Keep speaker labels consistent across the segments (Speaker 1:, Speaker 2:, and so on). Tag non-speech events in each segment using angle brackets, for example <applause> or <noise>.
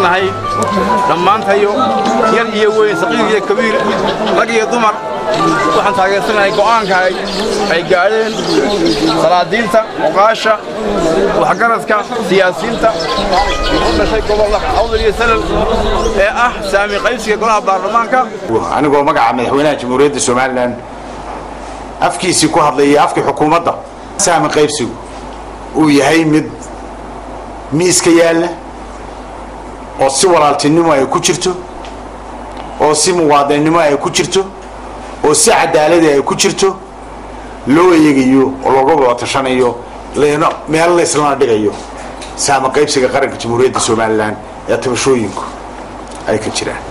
Speaker 1: taageersannahay dhammaantayo yar iyo weyn saqiir iyo kabiir rag iyo dumar waxaan taageersannahay go'aanka ay gaadheen salaadiinta oqaasha waxgaradka siyaasiyiinta u dhashay gobolka awdal iyo salal ee ah saami qaybsiga golaha baarlamaanka.
Speaker 2: Anigoo magaca madaxweynaha jamhuuriyadda somalilan afkiisii ku hadlaya afkii xukuumadda saami qaybsigu uu yahay mid miiska yaalla oo si walaaltinimo ay ku jirto oo si muwaadinnimo ay ku jirto oo si cadaaladi ay ku jirto loo eegayo oo looga wada tashanayo meel la islana dhigayo saami qaybsiga qaranka jamhuuriyadda somalilan ee tabashooyinku ay ka jiraan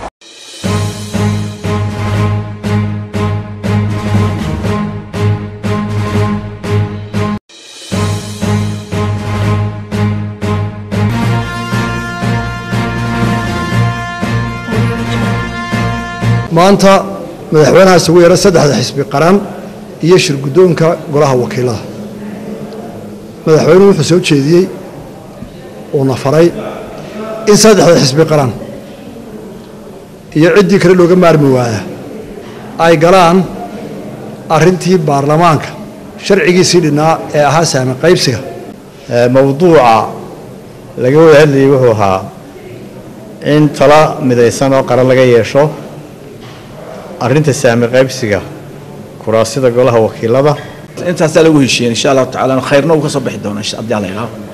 Speaker 3: maanta madaxweynaha isugu yeera saddexda xisbi qaran iyo shir guddoonka golaha wakiilada. Madaxweynuhu wuxuu soo jeediyey uuna faray in saddexda xisbi qaran iyo ciddii kale looga maarmi waaya ay galaan arrintii baarlamaanka sharcigiisii dhinnaa ee ahaa saami qaybsiga.
Speaker 4: Mowduuca laga wada hadlayay wuxuu ahaa in tala midaysan oo qaran laga yeesho arrinta saami qaybsiga kuraasida golaha wakiilada.
Speaker 5: Intaasaa lagu heshiiyeen insha allahu tacala khayrna uu ka soo bixi doona haddii alla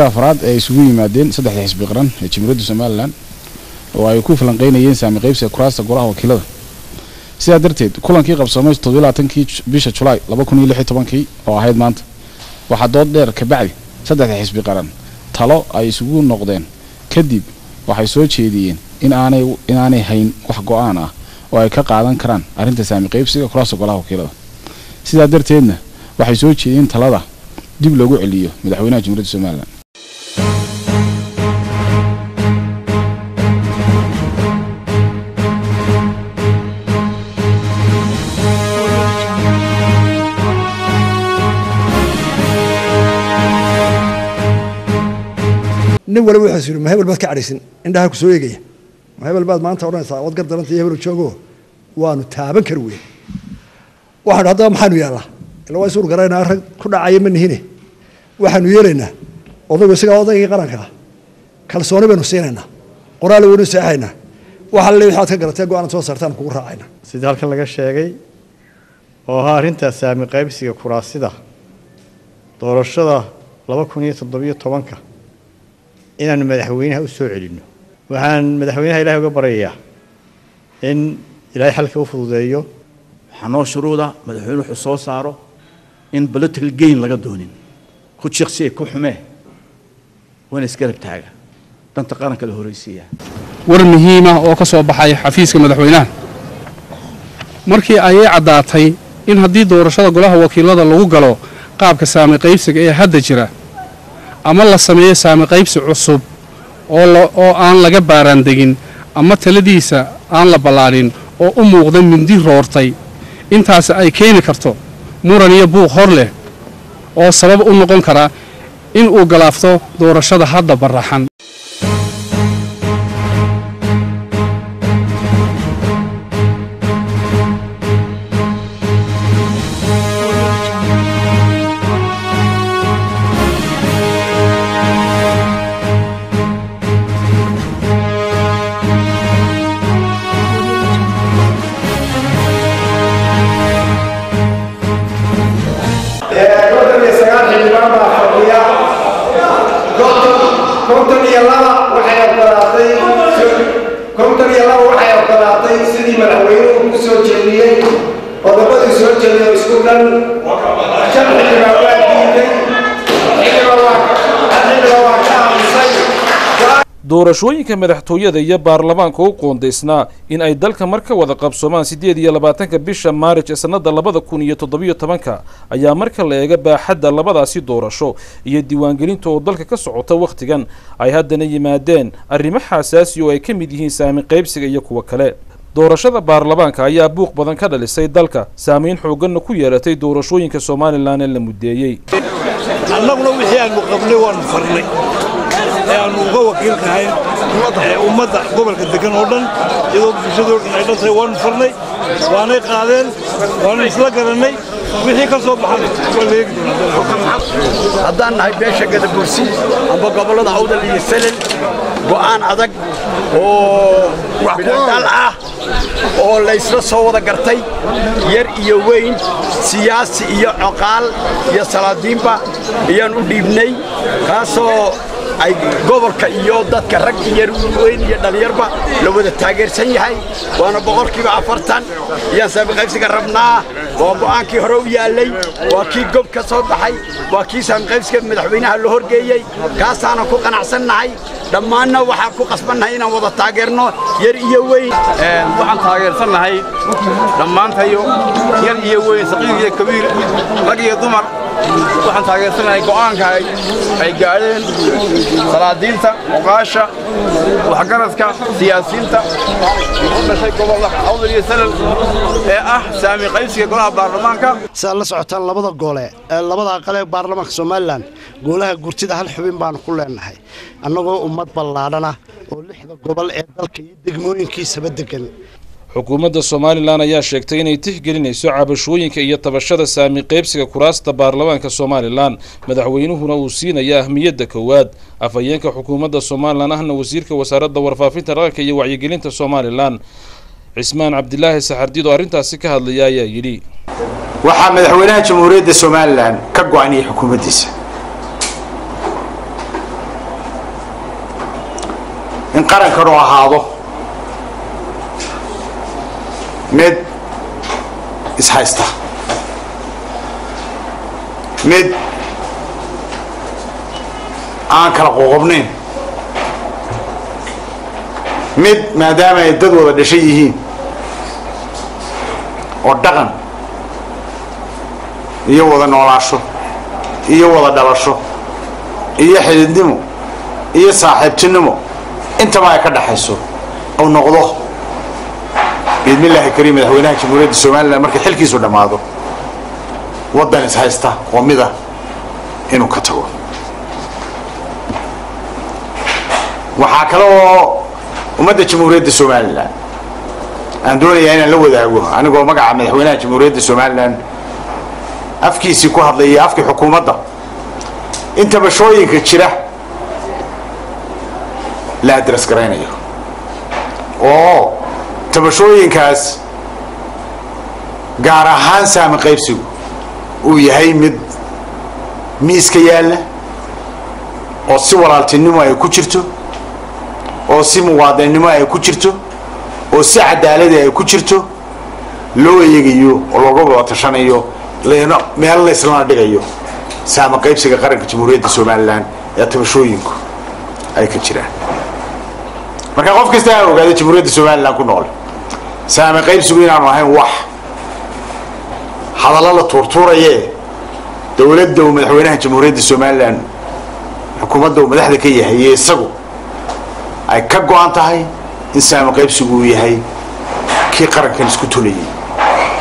Speaker 6: afraad ee isugu yimaadeen saddexda xisbi qaran ee jamhuuriyadda somalilan oo ay ku falanqaynayeen saami qaybsiga kuraasta golaha wakiilada. Sidaa darteed kulankii qabsoomay toddobaaatankii bisha julaay tobankii oo ahayd maanta waxaa dood dheer kabacdi saddexda xisbi qaran. Talo ay isugu noqdeen. Kadib waxay soo jeediyeen in aanay inaanay hayn wax go'aan ah oo ay ka qaadan karaan arrinta saami qaybsiga kuraasta golaha wakiilada. Sidaa darteedna waxay soo jeediyeen talada dib loogu celiyo madaxweynaha jamhuuriyadda somalilan
Speaker 3: nin waliba wuxuu is yidhi ma hebel baad ka cadhaysin indhaha ku eegaya. Ma hebel baad maanta odhanaysaa ood gar daranta iyo hebel joogo. Waanu taaban kari weyn. Waxaanu haddaba maxaanu yeelnaa ila waa isuur garaynaa rag ku dhacaya ma nihine. Waxaanu yeelaynaa odaygu isagaa odaygii qaranka ah kalsooni baynu siinaynaa qoraal waynu seexaynaa. Wax alle waxaad ka garatee go'aanad soo saartaan kugu raacayna
Speaker 4: sidii halkan laga sheegay oo ahaa arrinta saami qaybsiga kuraasida doorashada laba kun iyo toddobiyo tobanka inaanu madaxweynaha u soo celinno. Waxaan madaxweynaha ilaahay uga baryayaa in ilaahay xalka u fududeeyo.
Speaker 5: Waxaa noo shuruuda madaxweyne wuxuu soo saaro in political gain laga doonin. Ku jiqsi ay ku xumee waana isgarab taaga. Danta qaranka la horraysiiyaa
Speaker 7: war muhiima oo ka soo baxay xafiiska madaxweynaha. Markii ayay caddaatay in haddii doorashada golaha wakiilada lagu galo qaabka saami qaybsiga ee hadda jira ama la sameeyo saami qaybsi cusub oo aan laga baaraandegin ama taladiisa aan la ballaadhin oo u muuqda mindi roortay. Intaasi ay keeni karto muran iyo buuq hor leh oo sabab u noqon kara in uu galaafto doorashada hadda baraxan
Speaker 8: ku soo jeediyey qodobadii soo jeediyo isku dhan
Speaker 9: doorashooyinka madaxtooyada iyo baarlamaanka u qoondaysnaa in ay dalka mar ka wada qabsoomaan siddeed iyo labaatanka bisha maarij ee sannada labada kun iyo toddobiyo tobanka ayaa marka la eega baaxadda labadaasi doorasho iyo diiwaangelinta oo dalka ka socota wakhtigan ay haddana yimaadeen arrimo xasaasi oo ay ka mid yihiin saami qaybsiga iyo kuwa kale doorashada baarlamaanka ayaa buuq badan ka dhalisay dalka saamayn xoogganna ku yeelatay doorashooyinka somalilan ee la muddeeyey
Speaker 10: annaguna wixii aanu qabnay waanu farnay. Ee aanu uga wakiilkahay ummadda gobolka degan oo dhan iyadoo bulshadoo dhan ay dhantahay waanu farnay waanay qaadeen waanu isla garannay wixii ka soo baxan waa la eegi doonaa
Speaker 11: haddaan nahay beesha gadabursi amba gobollada awdal iyo selel go'aan adag oo bidhadal ah oo laysla soo wada gartay yar iyo weyn siyaasi iyo coqaal iyo salaadiinba ayaan u dhiibnay kaasoo ay gobolka iyo dadka rag iyo weyn iyo dhallinyarba la wada taageersan yahay. Waana boqolkiiba afartan ayaan saamiqaybsiga rabnaa waa go'aankii hore u yaallay waa kii gob ka soo baxay waa kii saamiqaybsiga madaxweynaha la horgeeyey. Kaasaanan ku qanacsannahay dhammaanna waxaan ku qasbannahay inaan wada taageerno yar iyo weyn.
Speaker 1: Waxaan taageersannahay dhammaantayo yar iyo weyn saqiir iyo kabiir rag iyo dumar waxaan taageersannahay go'aanka ay gaadheen salaadiinta oqaasha waxgaradka siyaasiyiinta u dhashay gobolka awdal iyo salal ee ah saami qaybsiga golaha baarlamaanka.
Speaker 12: Sidaad la socotaan labada gole ee labada aqal ee baarlamaanka somalilan golaha gurtida hal xubin baanu ku leenahay. Annagoo ummad ballaadhana oo lixda gobol ee dalka iyo degmooyinkiisaba degan
Speaker 9: xukuumadda somalilan ayaa sheegtay inay tixgelinayso cabashooyinka iyo tabashada saami qaybsiga kuraasta baarlamaanka somalilan. Madaxweynuhuna uu siinaya ahmiyadda koowaad. Afhayeenka xukuumadda somalilan ahna wasiirka wasaaradda warfaafinta dhaqanka iyo wacyigelinta somalilan cismaan cabdilaahi saxardiid oo arrintaasi ka hadlaya ayaa yidhi
Speaker 2: waxaa madaxweynaha jamhuuriyadda somalilan ka go-aniyay xukuumaddiisa. In qarankan uu ahaado mid ishaysta mid aan kala qoqobnayn mid maadaama ay dad wada dhashay yihiin oo dhaqan iyo wada noolaasho iyo wada dhalasho iyo xididnimo iyo saaxiibtinimo intaba ay ka dhaxayso uu noqdo biidmi illaahi kariim madaxweynaha jamhuuriyadda somalilan markay xilkiisu dhammaado waddan ishaysta oo mid ah inuu ka tago. Waxaa kale oo ummadda jamhuuriyadda somalilan aan doonayaa inaan la wadaago anigoo magaca madaxweynaha jamhuuriyadda somalilan afkiisii ku hadlay iyo afkii xukuumadda. In tabashooyinka jira la adras garaynayo oo tabashooyinkaas gaar ahaan saami qaybsigu uu yahay mid miiska yaalla oo si walaaltinimo ay ku jirto oo si muwaadinnimo ay ku jirto oo si cadaaladi ay ku jirto loo eegayo oo looga wada tashanayo lana meel la islana dhigayo saami qaybsiga qaranka jamhuuriyadda somalilan ee tabashooyinku ay ka jiraan. Marka qof kasta aan ogaada jamhuuriyadda somalilan ku nool saami qaybsigu inaanu ahayn wax. Hadallo la tuurtuurayee dowladda uu madaxweynaha jamhuuriyadda somalilan xukuumadda uu madaxda ka yahay iyo isagu ay ka go-an tahay in saami qaybsigu uu yahay. Kii qarankan isku tulayay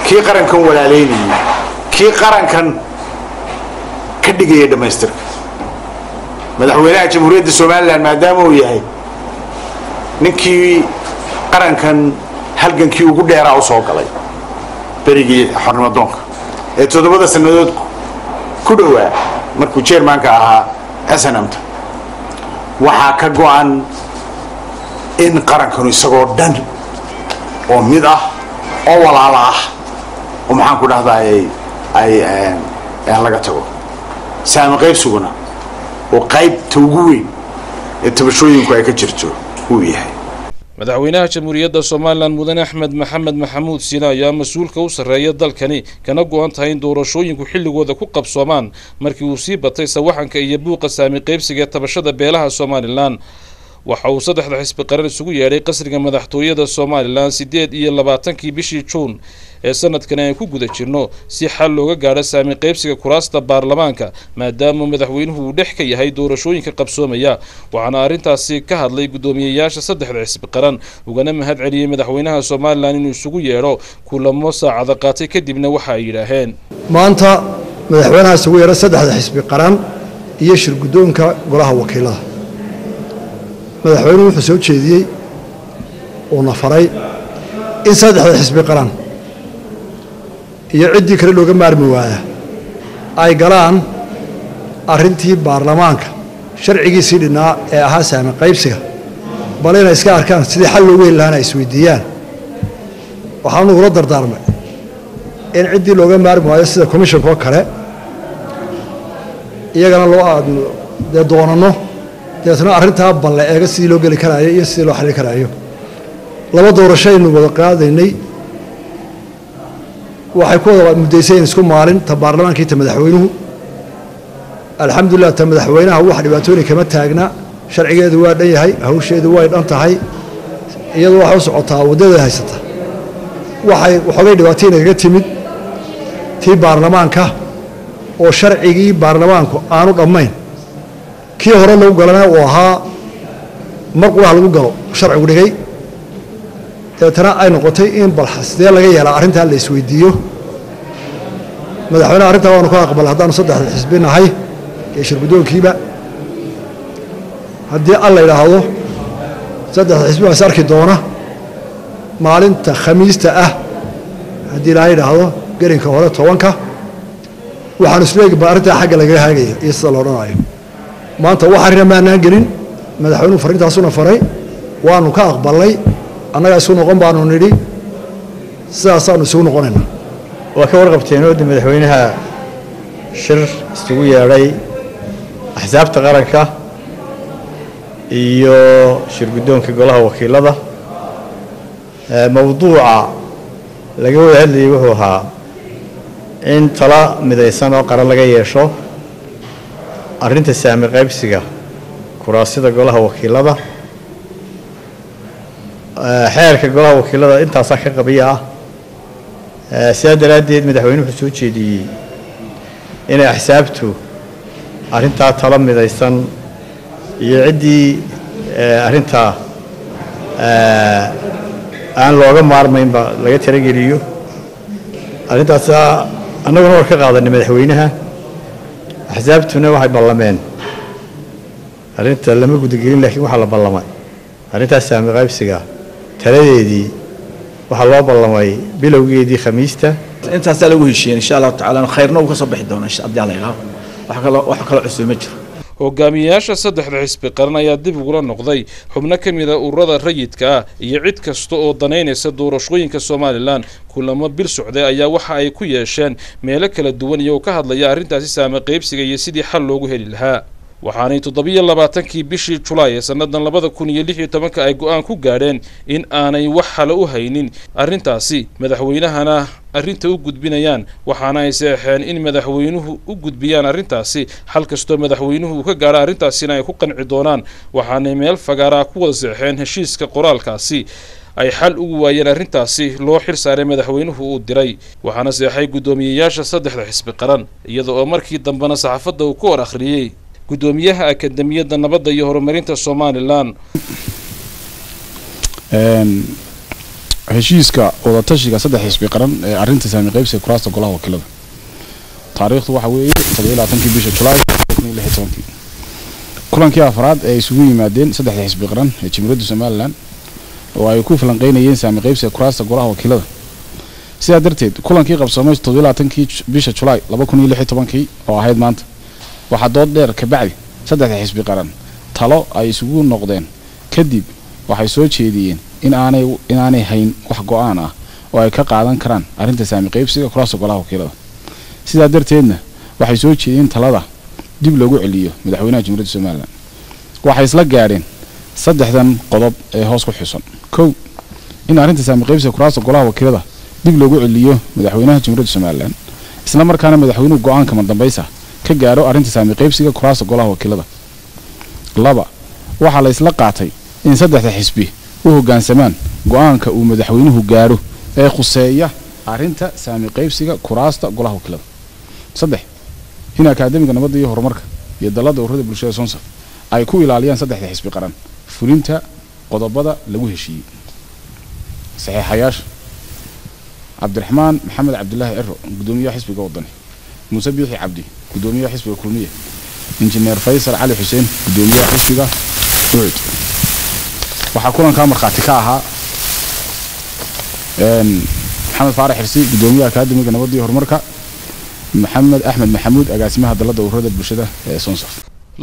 Speaker 2: kii qarankan walaalaynayay kii qarankan ka dhigaya dhammaystirka. Madaxweynaha jamhuuriyadda somalilan maadaama uu yahay ninkii qarankan halgankii ugu dheeraa u soo galay. Berigii xornimadoonka ee toddobada sannadood ku dhowaa markuu jermanka ahaa snamta waxaa ka go-an in qarankanu isagoo dhan oo mid ah oo walaalo ah oo maxaan ku dhahdaa ay ay laga tago. Saami qaybsiguna oo qaybta ugu weyn ee tabashooyinku ay ka jirto uu yahay
Speaker 9: madaxweynaha jamhuuriyadda somalilan mudane axmed maxamed maxamuud siina ayaa mas'uulka u sarreeya dalkani kana go-an tahay in doorashooyinku xilligooda ku qabsoomaan. Markii uu sii batay sawaxanka iyo buuqa saami qaybsiga ee tabashada beelaha somalilan waxa uu saddexda xisbi qaran isugu yeedhay qasriga madaxtooyada somalilan siddeed iyo labaatankii bishii juun ee sanadkan aan ku guda jirno si xal looga gaadho saami qaybsiga kuraasta baarlamaanka maadaama madaxweynuhu uu dhex ka yahay doorashooyinka qabsoomaya. Waxaana arrintaasi ka hadlay guddoomiyeyaasha saddexda xisbi qaran ugana mahad celiyey madaxweynaha somalilan inuu isugu yeedho kulamo saacada qaatay kadibna waxa ay yidhaaheen
Speaker 3: maanta madaxweynaha isugu yeedha saddexda xisbi qaran iyo shir guddoonka golaha wakiilada. Madaxweynuhu wuxuu soo jeediyey uuna faray in saddexda xisbi qaran iyo ciddii kale looga maarmi waaya. Ay galaan arrintii baarlamaanka sharcigiisii dhinnaa ee ahaa saami qaybsiga. Bal inay iska arkaan sidii xal loogu heli lahaana ay isweydiiyaan. Waxaanu ugula dardaarmay in ciddii looga maarmi waayo sida commishonkoo kale iyagana loo aadno dee doonanno deetna arrintaa balle eega sidii loo geli karaayo iyo sidii loo xalili karaayo. Laba doorasho aynu wada qaadaynay waxay ku wada muddaysayeen isku maalin ta baarlamaankii madaxweynuhu. Alxamdulilah ta madaxweynaha wax dhibaatooyin kama taagna. Sharcigeedu waa dhan yahay hawsheedu way dhan tahay. Iyadu waxay u socotaa waddadeeda haysata. Waxay waxoogay dhibaatooyin kaga timid tii baarlamaanka oo sharcigii baarlamaanku aanu dhammayn. Kii hore lagu galana uu ahaa mar quraha lagu galo sharcigu dhigay deetana ay noqotay in bal sidee laga yeelaa arrintaa la isweydiiyo? Madaxweyneha arrintaa waanu ka aqbalay haddaanu saddexda xisbi nahay iyo shir guddoonkiiba. Haddii alla idhaahdo saddexda xisbi baa is arki doona maalinta khamiista ah haddii ilaahay idhaahdo gelinka hore tobanka. Waxaanu isleegi ba arrintaa xagga lagaga haagaya iyo sida lo odhanayo maanta wax arrina maanaan gelin. Madaxweynuhu farrintaasuna faray. Waanu ka aqbalnay annagaa isu noqon baanu nidhi sidaasaanu isugu noqonaynaa
Speaker 4: waa ka warqabteen oodda madaxweynaha shir isugu yeedhay axsaabta qaranka iyo shir guddoonka golaha wakiilada. Mowduuca laga wada hadlayay wuxuu ahaa in tala midaysan oo qaran laga yeesho arrinta saami qaybsiga kuraasida golaha wakiilada xeerka golaha wakiilada intaasaa ka qabiya ah. Sidaa daraaddeed madaxweyne wuxuu soo jeediyey inay axsaabtu arrintaa talo midaysan iyo ciddii arrintaa aan looga maarmaynba laga talageliyo arrintaasaa annaguna war ka qaadanay madaxweynaha. Axsaabtuna waxay ballameen. Arrinta lama gudagelin laakiin waxaa la ballamay. Arrintaas saami taladeedii waxaa loo ballamay bilowgeedii khamiista.
Speaker 5: Intaasaa lagu heshiiyeen insha allahu tacaala khayrna uu ka soo bixi doona haddii alla ilaah wax kaloo cusub ma jiro.
Speaker 9: Hogaamiyayaasha saddexda xisbi qaran ayaa dib ugula noqday. Xubno ka mid a ururada rayidka ah iyo cid kasta oo danaynaysa doorashooyinka somalilan kulamo bil socday ayaa waxa ay ku yeesheen meelo kala duwan iyagoo ka hadlaya arrintaasi saame qaybsiga iyo sidii xal loogu heli lahaa waxaanay toddobiyo labaatankii bishii julaay ee sannadan labada kun iyo lix iyo tobanka ay go'aan ku gaadheen in aanay wax xale u haynin. Arrintaasi madaxweynahana arrinta u gudbinayaan waxaana ay seexeen in madaxweynuhu u gudbiyaan arrintaasi. Xal kastoo madaxweynuhu uu ka gaadho arrintaasina ay ku qanci doonaan waxaanay meel fagaaraa ku wada seexeen heshiiska qoraalkaasi. Ay xal ugu waayeen arrintaasi loo xil saaray madaxweynuhu uu diray. Waxaana seexay guddoomiyeyaasha saddexda xisbi qaran iyada oo markii dambena saxaafadda uu ka hor akhriyey guddoomiyaha akademiyadda nabadda iyo horumarinta somalilan
Speaker 6: heshiiska wadatashiga saddex xisbi qaran ee arrinta saami qaybsiga kuraasta golaha wakiilada. Taariikhdu waxa weeye toddobiyo labaatankii bisha julaay lix tobankii. Kulankii afraad ee isugu yimaadeen saddexda xisbi qaran ee jamhuuriyadda somalilan oo ay ku falanqeynayeen saami qaybsiga kuraasta golaha wakiilada. Sidaa darteed kulankii qabsoomay toddobiyo labaatankii bisha julaay laba kun iyo lix tobankii oo ahayd maanta waxaa dood dheer kabacdi saddexda xisbi qaran talo ay isugu noqdeen. Kadib waxay soo jeediyeen in aanay inaanay hayn wax go'aan ah oo ay ka qaadan karaan arrinta saami qaybsiga kuraasta golaha wakiilada. Sidaa darteedna waxay soo jeediyeen talada dib loogu celiyo madaxweynaha jamhuuriyadda somalilan waxay isla gaadheen saddexdan qodob ee hoos ku xusan. Kow in arrinta saami qaybsiga kuraasta golaha wakiilada dib loogu celiyo madaxweynaha jamhuuriyadda somalilan isla markaana madaxweynuhu go'aanka mardambaysa ka gaaro arrinta saami qaybsiga kuraasta golaha wakiilada. Laba waxaa la isla qaatay in saddexda xisbi u hoggaansamaan go'aanka uu madaxweynuhu gaadho ee khuseeya arrinta saami qaybsiga kuraasta golaha wakiilada. Saddex in akaademiga nabadda iyo horumarka iyo dalladda ururada bulshada sonsaf ay ku ilaaliyaan saddexda xisbi qaran fulinta qodobada lagu heshiiyey. Saxiixayaasha cabdiraxmaan maxamed cabdilaahi ciro gudoomiyaha xisbiga wadani muuse biixi cabdi gudoomiyaha xisbiga kulmiye. Injineer faysal cali xuseen gudoomiyaha xisbiga ucud waxaa kulankaa markhaati ka ahaa maxamed faarax xirsi gudoomiyaha akaademiga nabadda iyo horumarka maxamed axmed maxamuud agaasimaha dalladda ururada bulshada ee sonsaf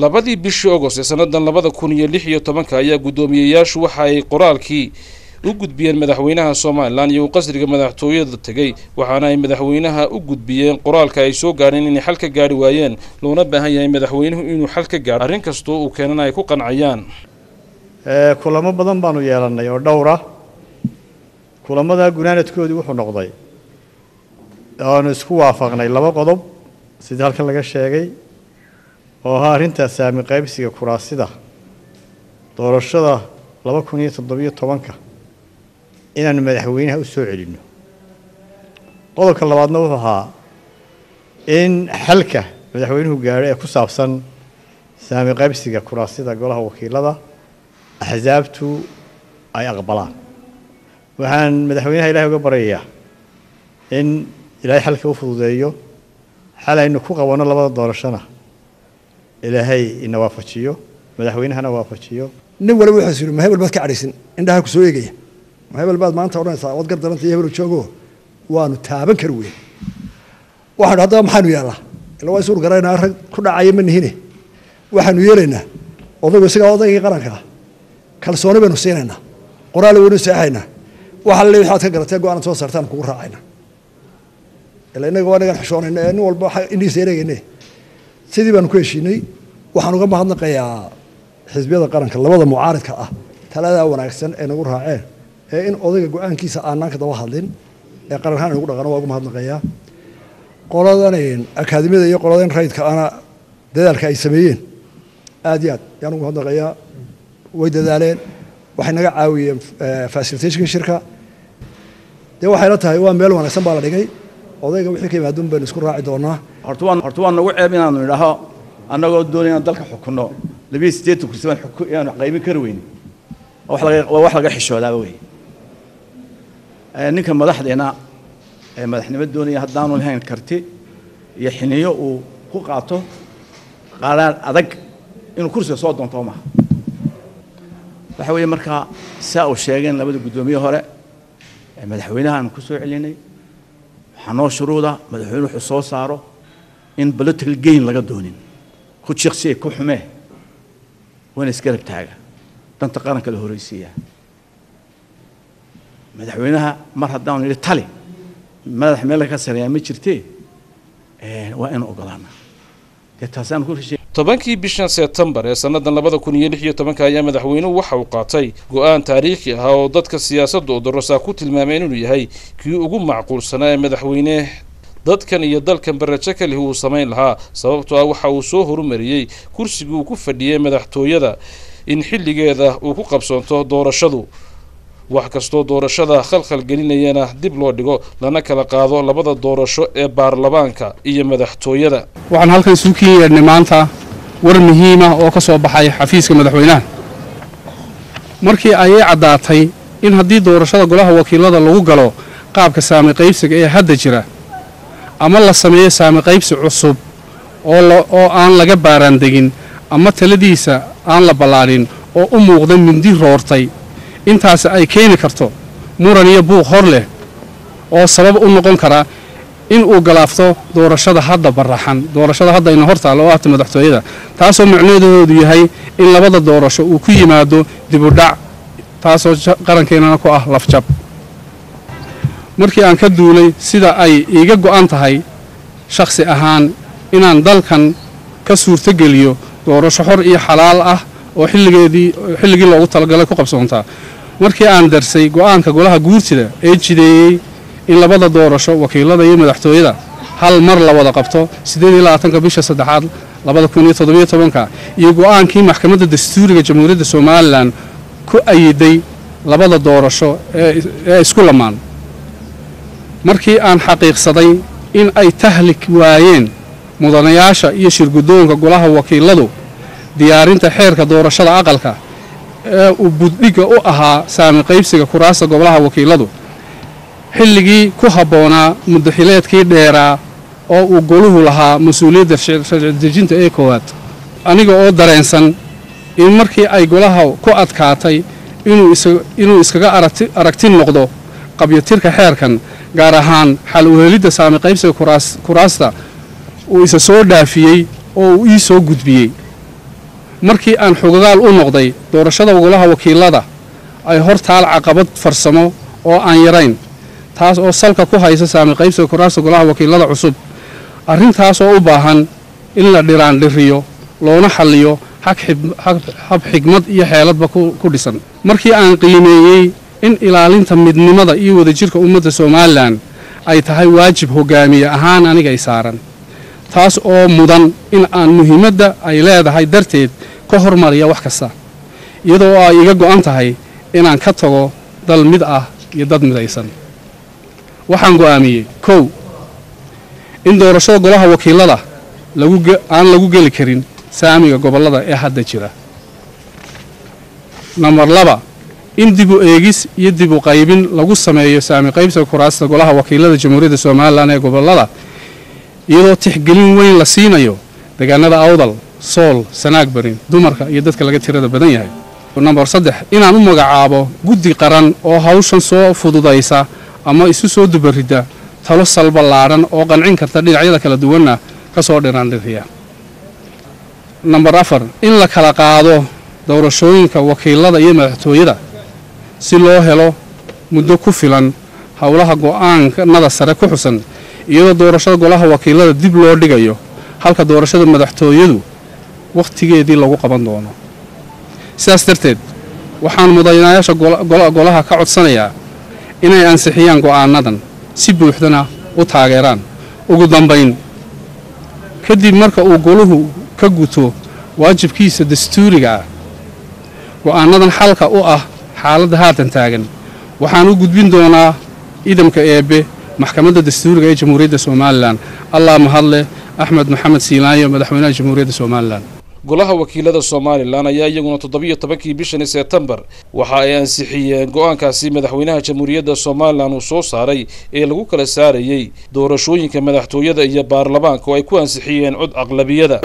Speaker 9: labadii bishii ogost ee sannadan labada kun iyo lix iyo tobanka ayaa guddoomiyeyaashu waxa ay qoraalkii u gudbiyeen madaxweynaha somalilan iyo uu qasriga madaxtooyada tegey waxaana ay madaxweynaha u gudbiyeen qoraalka ay soo gaadheen inay xal ka gaadhi waayeen loona baahan yahay madaxweynuhu inuu xal ka gaadho arrin kastoo uu keenana ay ku qancayaan.
Speaker 4: Kulamo badan baanu yeelannay oo dhowra. Kulamadaa gunaanadkoodii wuxuu noqday. Aanu isku waafaqnay laba qodob sidii halkan laga sheegay oo ahaa arrinta saami qaybsiga kuraasida doorashada laba kun iyo toddobiyo tobanka inaanu madaxweynaha u soo celinno qodobka labaadna wuxuu ahaa in xalka madaxweynuhu gaadho ee ku saabsan saami qaybsiga kuraasida golaha wakiilada axsaabtu ay aqbalaan waxaan madaxweynaha ilaahay uga baryayaa in ilaahay xalka u fududeeyo xal aynu ku qabanno labada doorashona ilaahay ina waafajiyo madaxweynahana waafajiyo
Speaker 3: nin waliba wuxuu yidhi ma hebel baad ka cadhaysin indhaha ku soo eegaya hebel baad maanta odhanaysaa waad gar daranta joogo waanu taaban kari weyn. Waxaanu haddaba maxaanu yaallaa ila waa isuur garaynaa rag ku dhacaya ma nihine. Waxaanu yeelaynaa odaygu isagaa odaygii qaranka ah kalsooni baynu siinaynaa qoraal waynu seexaynaa. Waxa la waxaad ka garatee go'aanad soo saartaan kugu raacayna. Ila innaga waa inagaan xishoonayna ee nin walba indhihiisa ereegayne sidii baanu ku heshiinay waxaan uga mahadnaqayaa xisbiyada qaranka labada mucaaridka ah taladaa wanaagsan ee nagu raaceen ee in odayga go'aankiisa aanaan ka daba hadlin ee qaran ahaan nagu dhaqano waa ugu mahadnaqayaa qoladan akaademiyada iyo qoladan rayidka ana dadaalka ay sameeyeen aad iyo aad yaan ugu mahadnaqayaa way dadaaleen waxay naga caawiyeen facilitationka shirka. Dee waxayla tahay waa meel wanaagsan baa la dhigay. Odayga wixii ka yimaadun baynu isku raaci doonaa.
Speaker 5: Horta waan nagu ceeb inaanu idhaaho annagoo doonay inaan dalka xukunno. Labiyo siddeetan kursi baan inaanu qaybin kari weyne waa wax laga xishoodaaba wey ninka madaxdeena ee madaxnimo doonaya haddaanu lahayn karti iyo xiniyo uu ku qaato qaadaan adag inuu kursiga soo doonto maaha. Waxa weeye markaa saa uu sheegeen labada guddoomiye hore ee madaxweynahaan ku soo celinay waxaa noo shuruuda madaxweyne wuxuu soo saaro in political gain laga doonin. Ku jiqsi ku xumee waana isgarab taaga. Danta qaranka la horreysiiyaa madaxweynaha mar haddaanu yidhi tali madax meel ka sareeyaa ma jirtee waa inu ogolaana dee
Speaker 9: tobankii bishan setembar ee sannadan labada kun iyo lix iyo tobanka ayaa madaxweynuhu waxa uu qaatay go'aan taariikhi ah oo dadka siyaasadda odorosaa ku tilmaameen inuu yahay kii ugu macquulsanaa ee madaxweyne. Dadkan iyo dalkan barajo ka uu samayn lahaa sababtoo ah waxa uu soo horumariyey kursigii uu ku fadhiyey madaxtooyada. In xilligeeda uu ku qabsoonto doorashadu wax kastoo doorashada khalkhal gelinayana dib loo dhigo lana kala qaado labada doorasho ee baarlamaanka iyo madaxtooyada.
Speaker 7: Waxaan halkan isugu ken yeedhnay maanta war muhiima oo ka soo baxay xafiiska madaxweynaha. Markii ayay caddaatay in haddii doorashada golaha wakiilada lagu galo qaabka saami qaybsiga ee hadda jira ama la sameeyo saami qaybsi cusub oo aan laga baaraandegin ama taladiisa aan la ballaadhin oo u muuqda mindi roortay intaasi ay keeni karto muran iyo buuq hor leh oo sabab u noqon kara in uu galaafto doorashada hadda baraxan doorashada hadda ina hor taalla oo ahta madaxtooyada. Taasoo macnaheedoodu yahay in labada doorasho uu ku yimaado dibudhac taasoo qarankeenana ku ah lafjab. Markii aan ka duulay sida ay iiga go'an tahay shakhsi ahaan inaan dalkan ka suurtogeliyo doorasho xor iyo xalaal ah oo xilligii loogu talagalay ku qabsoontaa markii aan darsay go'aanka golaha guurtida ee jideeyey in labada doorasho wakiilada iyo madaxtooyada hal mar la wada qabto bisha saddexaad iyo go'aankii maxkamadda dastuuriga jamhuuriyadda somalilan ku ayiday labada doorasho ee isku lamaan. Markii aan xaqiiqsaday in ay tahlik waayeen mudanayaasha iyo shirguddoonka golaha wakiiladu diyaarinta xeerka doorashada aqalka uu buddhigga u ahaa saami qaybsiga kuraasta golaha wakiiladu. Xilligii ku habboonaa muddaxileedkii dheeraa oo uu goluhu lahaa mas'uuliyadda sharcidejinta ee koowaad. Aniga oo dareensan in markii ay golaha ku adkaatay inuu iskaga aragti noqdo qabyatirka xeerkan gaar ahaan xal uhelidda saami qaybsiga kuraasta uu isa soo dhaafiyey oo uu ii soo gudbiyey markii aan xogagaal u noqday doorashada golaha wakiilada ay hor taal caqabad farsamo oo aan yarayn taas oo salka ku haysa saami qaybsiga kuraasta golaha wakiilada cusub. Arrintaas oo u baahan in la dhiraandhiriyo loona xalliyo hab xigmad iyo xeeladba ku dhisan. Markii aan qiimeeyey in ilaalinta midnimada iyo wadajirka ummadda somalilan ay tahay waajib hogaamiye ahaan anigay saaran taas oo mudan in aan muhiimadda ay leedahay darteed ka hormariya wax kasta iyadoo ay iga go'an tahay inaan ka tago dal mid ah iyo dad midaysan. Waxaan go'aamiyey kow in doorashada golaha wakiilada aan lagu geli karin saamiga gobollada ee hadda jira. Namber laba in dibu eegis iyo dibu qaybin lagu sameeyo saami qaybsiga kuraasta golaha wakiilada jamhuuriyadda somalilan ee gobollada iyadoo tixgelin weyn la siinayo deegaanada awdal sool sanaag barin dumarka iyo dadka laga tirada badan yahay. Namber saddex inaan u magacaabo guddi qaran oo hawshan soo fududaysa ama isu soo dubaridda talo salballaadhan oo qancin karta dhinacyada kala duwanna ka soo dhiraandhiriya namber afar in la kala qaado doorashooyinka wakiilada iyo madaxtooyada si loo helo muddo ku filan howlaha go'aanada sare ku xusan iyadoo doorashada golaha wakiilada dib loo dhigayo halka doorashada madaxtooyadu wakhtigeedii lagu qaban doono. Sidaas darteed waxaan mudanayaasha golaha ka codsanayaa inay ansixiyaan go'aanadan si buuxdana u taageeraan. Ugu dambayn kadib marka uu goluhu ka guto waajibkiisa dastuuriga ah go'aanadan xalka u ah xaaladda haatan taagan waxaan u gudbin doonaa idamka eebbe maxkamadda dastuuriga ee jamhuuriyadda somalilan. Allah mahadleh axmed maxamed siilaayo madaxweynaha jamhuuriyadda somalilan.
Speaker 9: Golaha wakiilada somalilan ayaa iyaguna toddobiyo tobankii bishani setembar waxa ay ansixiyeen go'aankaasi madaxweynaha jamhuuriyadda somalilan uu soo saaray ee lagu kala saarayey doorashooyinka madaxtooyada iyo baarlamaanka oo ay ku ansixiyeen cod aqlabiyada.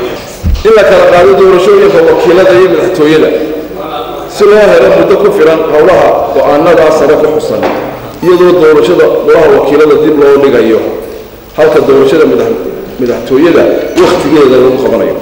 Speaker 13: In la kala qaado doorashooyinka wakiilada iyo madaxtooyada. Si loo helo muddo ku filan howlaha go'aanadaa sare ku xusan iyadoo doorashada golaha wakiilada dib loo dhigayo. Halka doorashada madaxtooyada wakhtigeeda lagu qabanayo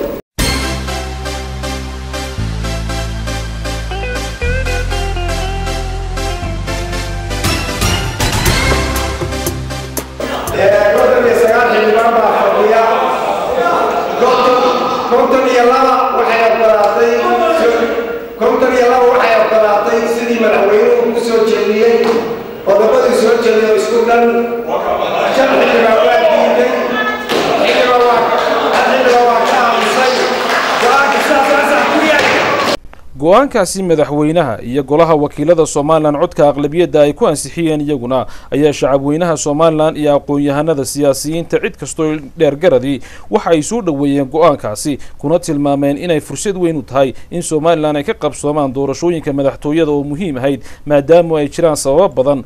Speaker 9: go'aankaasi madaxweynaha iyo golaha wakiilada somalilan codka aqlabiyadda ay ku ansixiyeen iyaguna ayaa shacabweynaha somalilan iyo aqoon-yahanada siyaasiyiinta cid kastoo dheergaradii waxa ay soo dhoweeyeen go'aankaasi kuna tilmaameen inay fursad weyn u tahay in somalilan ay ka qabsoomaan doorashooyinka madaxtooyada oo muhiim ahayd maadaama ay jiraan sababo badan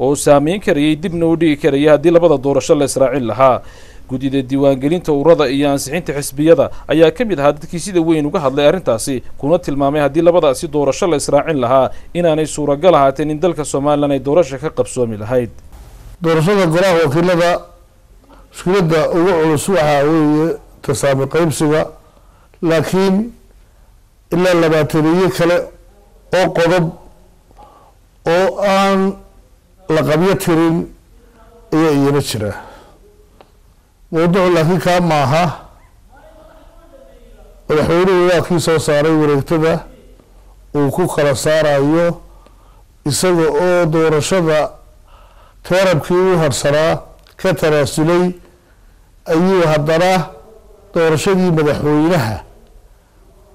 Speaker 9: oo saameyn karayay dibna u dhigi karaya haddii labada doorasho la israacin lahaa guddida diiwaangelinta ururada iyo ansixinta xisbiyada ayaa ka mid ahaa dadkii sida weyn uga hadlay arrintaasi kuna tilmaamay haddii labadaasi doorasho la israacin lahaa inaanay suuragal ahaateen in dalka somalilan ay doorasha ka qabsoomi lahayd.
Speaker 14: Doorashada golaha wakiilada mushkiladda ugu culus waxaa weeye tasaami qaybsiga laakiin ilaa labaataniyo kale oo qodob oo aan la qabyo tirin ayaa iyana jira mawduucu laakiin kaa maaha. Madaxweynuhu waa kii soo saaray wareegtada uu ku kala saarayo isaga oo doorashada teerabkii u harsanaa ka tanaasulay ayuu haddana doorashadii madaxweynaha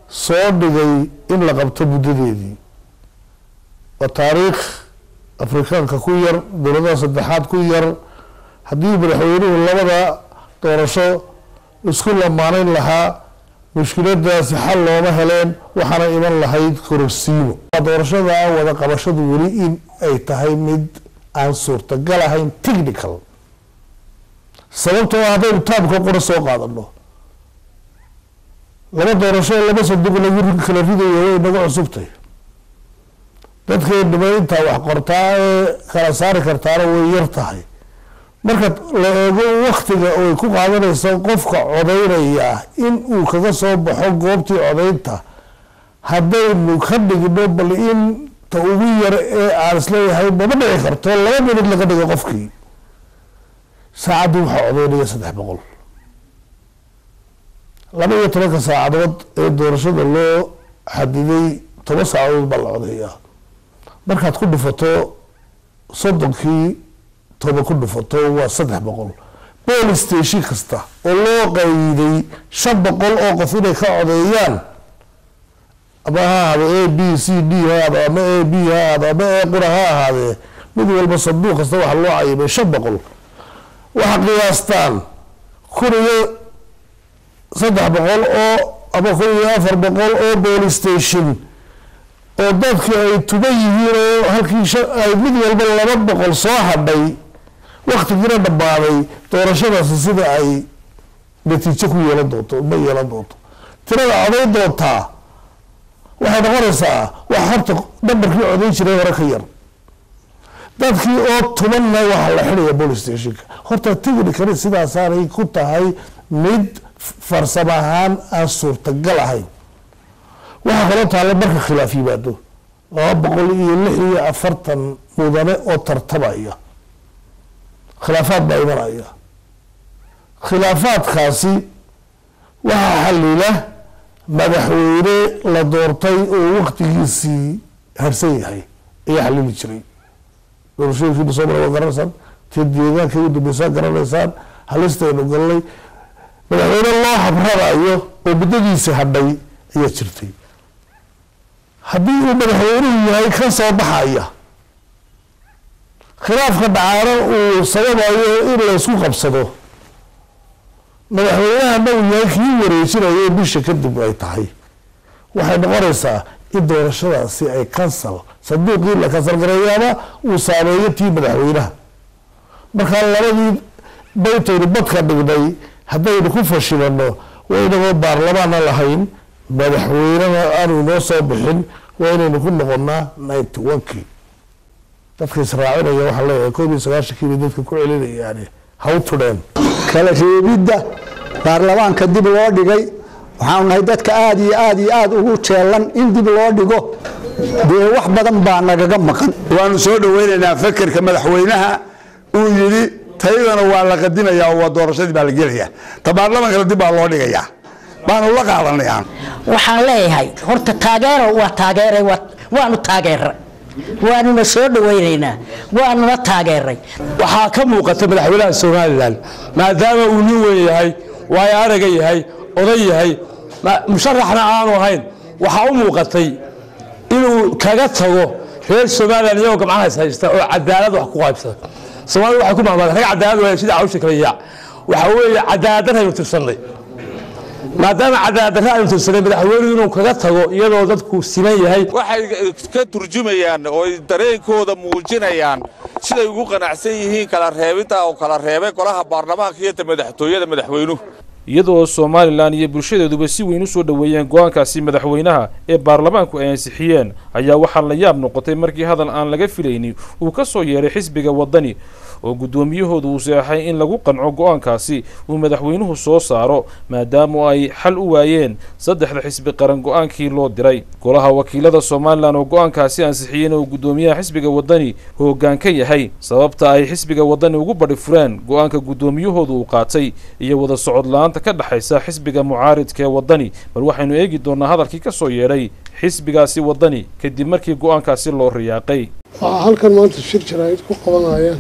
Speaker 14: soo dhigay in la qabto muddadeedii. Waa taariikh afrikaanka ku yar dowladaha saddexaad ku yar. Haddii madaxweynuhu labada doorasho isku lamaaneyn lahaa mushkiladaasi xal looma heleen waxaana iman lahayd kororsiimo doorashada wada qabashadu weli in ay tahay mid aan suurtagal ahayn technical. Sababtoo ah haddaynu taabka qora soo qaadano. Laba doorasho laba sanduuq lagu kala ridayo way naga cusubtay. Dadkeennima intaa wax qortaa ee kala saari kartaana way yar tahay marka la eego waktiga ay ku qaadanayso qofka codaynaya in uu kaga soo baxo goobtii codaynta haddaynu ka dhigno bal inta ugu yar ee aan is leeyahay mama dhici karto laba minid laga dhigo qofkii. Saacaddii waxaa codaynaya saddex boqol. Laba iyo tobanka saacadood ee doorashada loo xadiday toban saacadood baa la codeeyaa markaad ku dhufato soddonkii toba ku dhufato waa saddex boqol. Bolis station kasta oo loo qayday shan boqol oo qof inay ka codeeyaan ama ha ahaade a b c d ha ahaado ama a b ha ahaado ama a qura ha ahaadee mid walba sanduuq kasta waxaa loo cayimay shan boqol. Waxaa qiyaastaan kun iyo saddex boqol oo ama kun iyo afar boqol oo bolis station oo dadkii ay tuban yihiin oo halkii ay mid walba laba boqol soo hadhay waktigiina dhammaaday doorashadaasi sida ay natiijo ku yeelan doonto ma yeelan doonto. Tirada codayn doontaa waxay noqonaysaa wax horta nambarkii codayn jiray hore ka yar. Dadkii oo tubanna waxaa la xidhaya police stationka. Horta technically sidaasaanay ku tahay mid farsamo ahaan aan suurtagal ahayn. Waxaa kaloo taalla marka khilaaf yimaado laba boqol iyo lix iyo afartan mudane oo tartamaya khilaafaad baa imanaya khilaafaadkaasi waxaa xalila madaxweyne la doortay oo waktigiisii harsan yahay ayaa xalili jiray. Doorashooyinkiina soo mara waa garanaysaan tii deegaanka ugu dambeysaan garanaysaan halistaynu galnay. Madaxweyne loo habradayo oo muddadiisi hadhay ayaa jirtay. Haddii uu madaxweynuhu yahay ka soo baxaya khilaafka dhacaano uu sababayo in laysku qabsado. Madaxweynahana uu yahay kii wareejinayo bisha kadib ay tahay. Waxay noqonaysaa in doorashadaasi ay kansal sanduuqii la kansal gareeyaaba uu saameeyo tii madaxweynaha. Markaa labadii baytaynu badka dhignay haddaynu ku fashilano waynagoo baarlamaana lahayn madaxweynena aanu inoo soo bixin waa inaynu ku noqonaa ninety one-kii dadka israacinaya waxaa leeyahay koob iyo sagaashankii bay dadka ku celinayaane ha u tudheen
Speaker 15: kala reebidda baarlamaanka dib loo dhigay waxaanu nahay dadka aada iyo aada iyo aada ugu jeelan in dib loo dhigo. Dee wax badan baa nagaga maqan.
Speaker 16: Waanu soo dhoweynaynaa fekerka madaxweynaha uu yidhi tayadana waa la qadinayaa oo waa doorashadii baa la gelayaa ta baarlamaankana dib baa loo dhigayaa. Baanu la qaadanayaan.
Speaker 17: Waxaan leeyahay horta taageero waa taageeray waanu taageeray waanuna soo dhawaynaynaa waanuna taageeray.
Speaker 18: Waxaa ka muuqata madaxweynaha somalilan. Maadaama uu nin weyn yahay waayo araga yahay oday yahay musharaxna aanu ahayn waxaa u muuqatay inuu kaga tago reer somalilan iyagoo gamcahays haysta oo cadaalad wax ku qaybsada soomaalida waxay ku mahmaada rag cadaalad waaya sida cawsha kale yaa waxaa weeye cadaaladdaraynu tirsannay maadaama cadaaladdarra aynu tirsanay madaxweynuhu inuu kaga tago iyadoo dadku siman yahay.
Speaker 19: Waxay ka turjumayaan oo dareenkooda muujinayaan siday ugu qanacsan yihiin kala reebidda oo kala reebay golaha baarlamaanka iyo madaxtooyada madaxweynuhu
Speaker 9: iyadoo somalilan iyo bulshadeeduba si weyn u soo dhoweeyeen go'aankaasi madaxweynaha ee baarlamaanku ay ansixiyeen ayaa waxaa la yaab noqotay markii hadal aan laga filaynin uu ka soo yeeray xisbiga waddani oo guddoomiyahoodu uu seexay in lagu qanco go'aankaasi uu madaxweynuhu soo saaro maadaama ay xal u waayeen saddexda xisbi qaran go'aankii loo diray. Golaha wakiilada somalilan oo go'aankaasi ansixiyeen oo guddoomiyaha xisbiga waddani hoggaan ka yahay sababta ay xisbiga waddani ugu badhi fureen go'aanka guddoomiyahoodu uu qaatay iyo wada socod la'aanta ka dhexaysa xisbiga mucaaridka ee waddani. Bal waxaynu eegi doonaa hadalkii ka soo yeedhay xisbigaasi waddani kadib markii go'aankaasi loo riyaaqay.
Speaker 20: Waxaa halkan maanta shir jaraa'id ku qabanayaan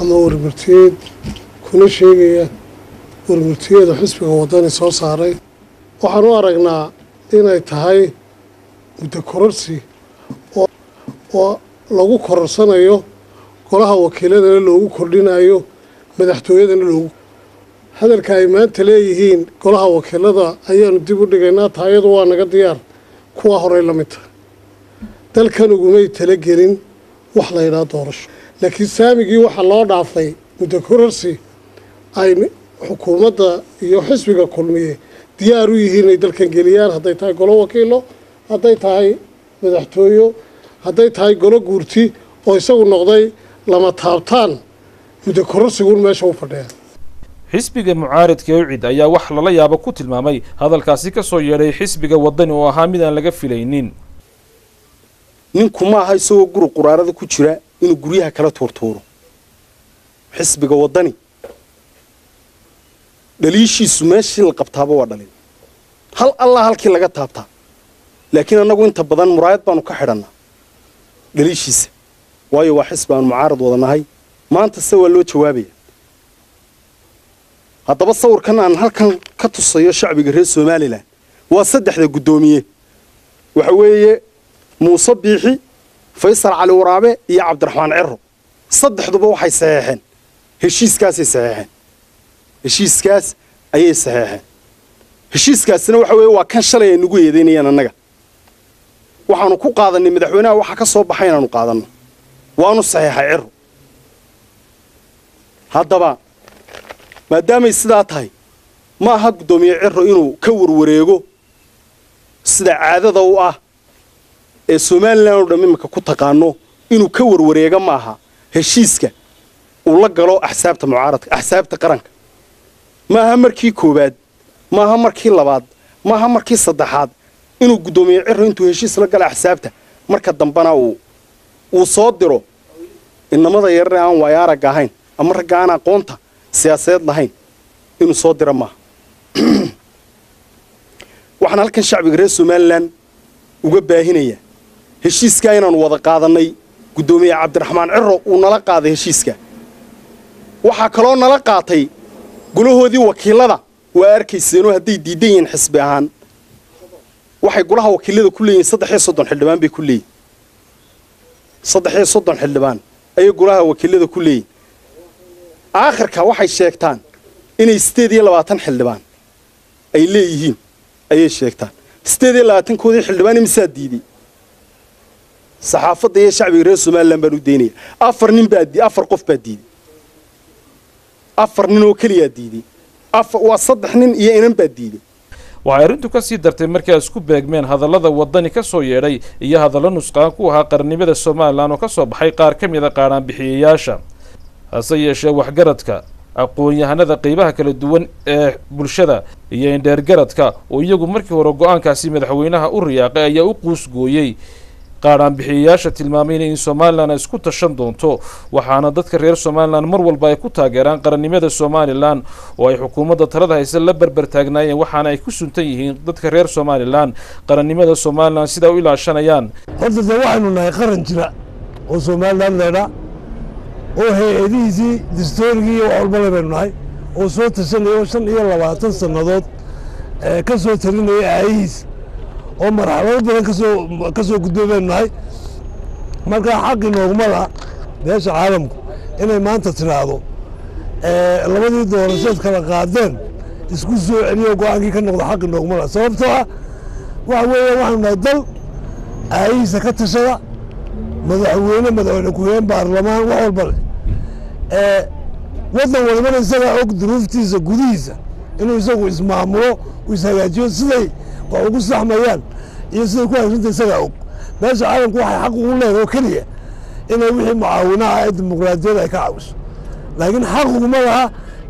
Speaker 20: ama warmurtiyeed kuna sheegaya warmurtiyeeda xisbiga waddani soo saaray. Waxaan u aragnaa inay tahay muddo kororsi oo lagu kororsanayo golaha wakiiladana loogu kordhinayo madaxtooyadana loogu hadalka ay maanta leeyihiin golaha wakiilada ayaanu dib u dhigaynaa taayadu waa naga diyaar. Kuwa horey la mid dalkan ugumay talagelin wax la yidhaha doorasho laakiin saamigii waxaa loo dhaafay muddo kororsi ay xukuumadda iyo xisbiga kulmiye diyaar u yihiin inay dalkan geliyaan. Hadday tahay golo wakiilo hadday tahay madaxtooyo hadday tahay golo guurti oo isagu noqday lama taabtaan. Muddo kororsigun meesha u fadhiya
Speaker 9: xisbiga mucaaridka ucid ayaa wax lala yaabo ku tilmaamay hadalkaasi ka soo yeedhay xisbiga wadani oo ahaa mid aan laga filaynin.
Speaker 21: Ninku ma aha isagoo guri quraarada ku jira inuu guryaha kala tuurtuuro xisbiga waddani. Dhaliishiisu meeshii la qabtaaba waa dhalin. Hal allah halkii laga taabtaa? Laakiin annagu inta badan muraayad baanu ka xidhannaa. Dhaliishiisa. Waayo waa xisbi aanu mucaarad wada nahay. Maanta se waa loo jawaabaya. Haddaba sawirkan aan halkan ka tusayo shacbiga reer somalilan waa saddexda guddoomiye waxa weeye muuse biixi faysal cali waraabe iyo cabdiraxmaan cero saddexduba waxay saxeexeen heshiiskaasay saxeexeen heshiiskaas ayay saxeexeen heshiiskaasina waxa weeye waa kan shalay ay nagu eedaynayaan annaga waxaanu ku qaadannay madaxweynaha waxa ka soo baxay inaanu qaadanno. Waanu saxeexay cero haddaba maadaamay sidaa tahay ma aha guddoomiye cero inuu ka warwareego sida caadada u ah ee somalilan oo dham iminka ku taqaano inuu ka warwareega ma aha heshiiska uu la galo axsaabta mucaaradka axsaabta qaranka. Ma aha markii koowaad ma aha markii labaad ma aha markii saddexaad inuu guddoomiye cero intuu heshiis la galo axsaabta marka dambena uu soo diro inamada yarare aan waayo aragga ahayn ama ragga aan aqoonta siyaasadeed lahayn inuu soo diro maaha. <clears throat> Waxaan halkan shacbiga reer somalilan uga baahinayaa heshiiskaa inaanu wada qaadannay guddoomiye cabdiraxmaan cero uu nala qaaday heshiiska. Waxaa kaloo nala qaatay golahoodii wakiilada waa arkayseenoo hadday diidan yihiin xisbi ahaan. Waxay golaha wakiilada ku leeyihiin saddexiyo soddon xildhibaan bay ku leeyihiin saddexiyo soddon xildhibaan ayay golaha wakiilada ku leeyihiin aakhirka waxay sheegtaan inay sideed iyo labaatan xildhibaan ay leeyihiin ayay sheegtaan. Sideed iyo labaatankoodii xildhibaan imisaa diiday saxaafadda iyo shacbiga reer somalilan baan u daynaya afar nin baa afar qof baa diiday afar nin oo keliyaa diiday waa saddex nin iyo inan baa diiday
Speaker 9: waxay arrintu ka sii dartay markii ay isku beegmeen hadallada waddani ka soo yeedhay iyo hadallo nusqaan ku ahaa qarnimada somalilan oo ka soo baxay qaar ka mida qaadhaanbixiyayaasha hase yeeshee waxgaradka aqoon-yahanada qeybaha kala duwan ee bulshada iyo indheergaradka oo iyagu markii hore go'aankaasi madaxweynaha u riyaaqay ayaa u quusgooyey qaadhaanbixiyayaasha tilmaamayna in somalilan ay isku tashan doonto waxaana dadka reer somalilan mar walba ay ku taageeraan qarannimada somalilan oo ay xukuumadda talada hayse la berber taagnaayeen waxaana ay ku suntan yihiin dadka reer somalilan qarannimada somalilan sidaa u ilaashanayaan.
Speaker 22: Horta dee waxaynu nahay qaran jira oo somalilan leedha oo hay'adihiisii dastoorigii iyo wax walba le nahay oo soo tashanaya oo shan iyo labaatan sannadood ka soo talinaya aayihiis oo marxalado badan ka soo ka soo gudbay baynu nahay. Markaa xaqi nooguma laha beesha caalamku inay maanta tidhaahdo labadii doorashood kala qaadeen isku soo celiyo go'aankii ka noqda xaqi nooguma laha sababtoo ah waxa weeya waxaanu nahay dal aayihiisa ka tashada madaxweyne madaxweyne ku-xigeen baarlamaan wax walba leh. Waddan walibana isagaa og duruuftiisa gudihiisa inuu isagu ismaamulo uu ishagaajiyo siday wax ugu saxmayaan. Iyo siday ku hagrinta isagaa og. Meesha caalamku waxay xaq ugu leedahay oo keliya inay wixii mucaawinaha ee dimuqraadiyadda ay ka caawiso. Laakiin xaq uguma laha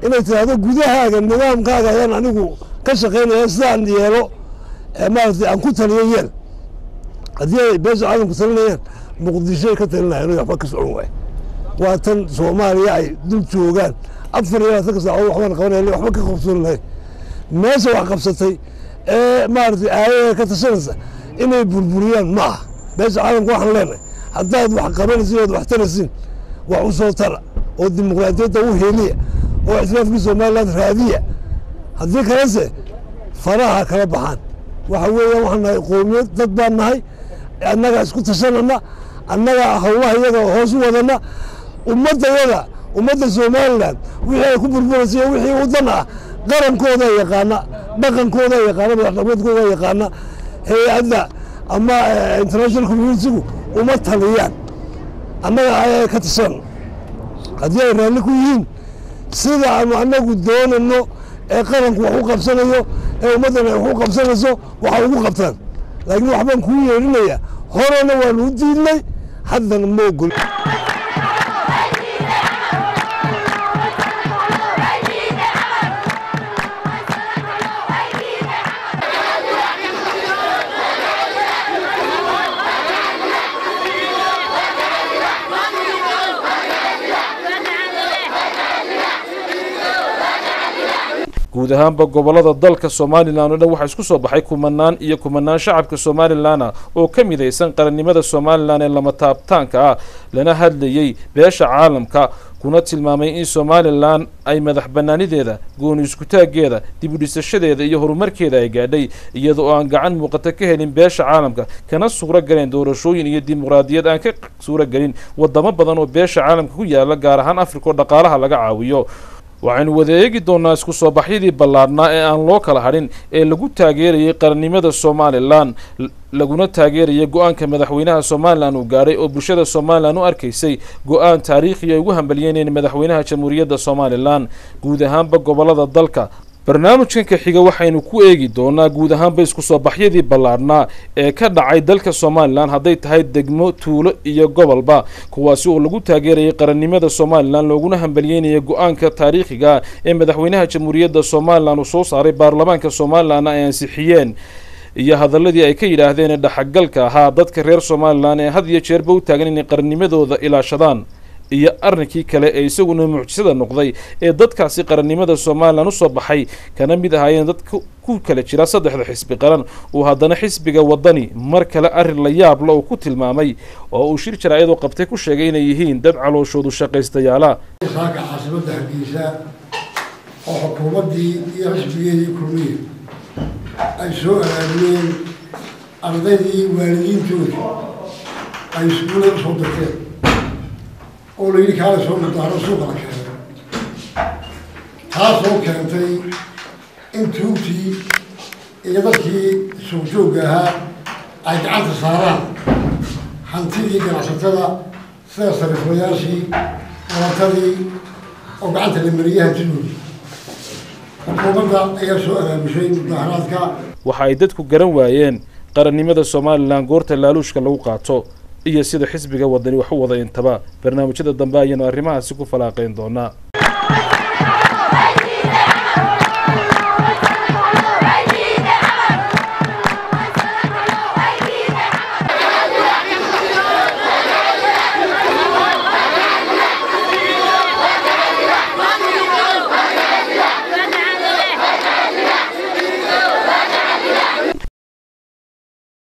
Speaker 22: inay tidhaahdo gudahaaga nidaamkaaga ayaan anigu ka shaqaynaya sidaan yeelo. Maaragtay aan ku taliyo yeel haddii ay beesha caalamku talinayaan muqdishoay ka talinayaan waxba ka socon waay waa tan soomaaliya ay dul joogaan. Afar iyo labaatanka saacadood waxbaan qabanaya waxba ka qabsoon lahayn. Meesha wax qabsatay ee maaragtay aayada ka tashanaysa inay burburiyaan ma aha. Beesha caalamka waxaan leenahay. Haddaad wax qabanaysin ood wax taraysin wax u soo tara oo dimuqraadiyadda u heliya oo ictiraafkii somaliland raadiya haddii kalese faraha kala baxaan. Waxa weeyaan waxaan nahay qoomiyad dad baan nahay annaga isku tashanana annaga howlaha iyaga hoos u wadana ummaddayada ummadda somalilan wixii ay ku burburaysa wixii wadan ah qarankooda yaqaana dhaqankooda yaqaana madaxdhaqameedkooda yaqaana hay'adda ama international communitigu uma taliyaan. Annaga ayaa ka tirsan haddii ay raalli ku yihiin sida aanu annagu doonano ee qaranku wax u qabsanayo ee ummaddan ay wax u qabsanayso waxa ugu qabtaan. Laakiin waxbaan kuu yeedhinaya horena waanu u diidnay haddana ma
Speaker 9: guud ahaanba gobollada dalka somalilan oo dhan waxaa isku soo baxay kumanaan iyo kumanaan shacabka somalilan ah oo ka midaysan qarannimada somalilan ee lama taabtaanka ah lana hadlayey beesha caalamka kuna tilmaamay in somalilan ay madax bannaanideeda gooni iskutaaggeeda dib u dhisashadeeda iyo horumarkeeda ay gaadhay iyada oo aan gacan muuqata ka helin beesha caalamka kana suuro galeen doorashooyin iyo dimuqraadiyad aan ka suuro gelin wadamo badan oo beesha caalamka ku yaalla gaar ahaan afrika oo dhaqaalaha laga caawiyo waxaynu wada eegi doonaa isku soo baxyadii ballaadhnaa ee aan loo kala hadhin ee lagu taageerayay qarannimada somalilan laguna taageerayay go'aanka madaxweynaha somalilan uu gaadhay oo bulshada somalilan u arkaysay go'aan taariikhi ay ugu hambalyeyneen madaxweynaha jamhuuriyadda somalilan guud ahaanba gobollada dalka barnaamijkan ka xiga waxaynu ku eegi doonaa guud ahaanba isku soo baxyadii ballaadhnaa ee ka dhacay dalka somalilan hadday tahay degmo tuulo iyo gobolba kuwaasi oo lagu taageerayay qarannimada somalilan looguna hambalyeynaya go'aanka taariikhiga ee madaxweynaha jamhuuriyadda somalilan uu soo saaray baarlamaanka somalilanna ay ansixiyeen iyo hadaladii ay ka yidhaahdeen ee dhaxagalka ahaa dadka reer somalilan ee had iyo jeerba u taagan inay qarannimadooda ilaashadaan iyo arrinkii kale ee isaguna mucjisada noqday ee dadkaasi qarannimada somalilan u soo baxay kana mid ahaayeen dad ku kala jira saddexda xisbi qaran. Uu haddana xisbiga wadani mar kale arrin la yaabla uu ku tilmaamay oo uu shir jaraa'idoo qabtay ku sheegay inay yihiin dad calooshoodu shaqaystayaala.
Speaker 23: Saaka caasimada hargeysa oo xukuumaddii iyo xisbigeedii kulmiye ay soo abaabiyeen ardaydii waalidiintooda ay iskuulada u soo dirteen oo la yidhi kaala soo mudaaro suuqa la keenay taasoo keentay in tuugtii iyo dadkii suuqjoogga ahaa ay gacanta saaraan hantidii ganacsatada sida sariiflayaashii galatadii oo gacanta la mariyay hantidoodii xukuumadda ayaa soo abaabushay mudaharaadka
Speaker 9: waxa ay dadku garan waayeen qarannimada somalilan goorta laaluushka lagu qaato iyo sida xisbiga wadani wax u wada intaba barnaamijyada dambe ayaanu arrimahaasi ku falaaqayn doonaa